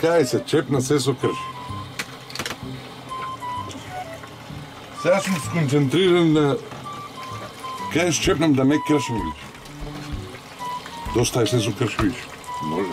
Така и се чепна се сокър. Сега съм сконцентриран да... Къде ще чепнам да не кръшвам. е се сокършвиш. Може.